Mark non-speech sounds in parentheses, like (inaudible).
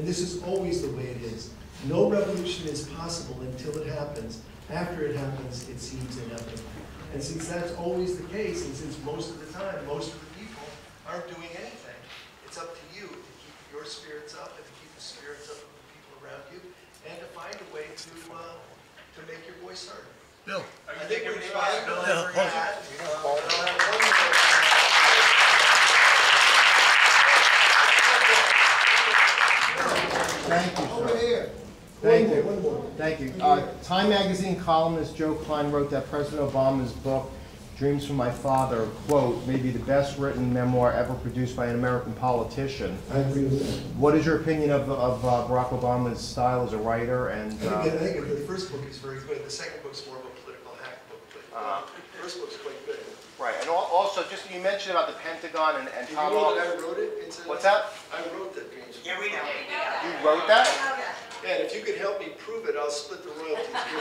And this is always the way it is. No revolution is possible until it happens. After it happens, it seems inevitable. And since that's always the case, and since most of the time, most of the people aren't doing anything, it's up to you to keep your spirits up and to keep the spirits up of the people around you, and to find a way to, uh, to make your voice heard. Bill. I think we're trying to for that. Uh, I'll have one Thank you, more. sir. Over here. Thank One you. more, one more. Thank you. Uh, Time Magazine columnist Joe Klein wrote that President Obama's book, Dreams from My Father, quote, may be the best written memoir ever produced by an American politician. I agree with that. What is your opinion of, of uh, Barack Obama's style as a writer and, I think, uh, I think the first book is very good, the second book is more of a political hack book, but uh, the first book's quite good. right, and also, just, you mentioned about the Pentagon and, and Did you know that I wrote it? incidentally? What's that? I wrote that Dreams. Yeah, we know. You wrote that? And if you could help me prove it, I'll split the royalties (laughs) with you.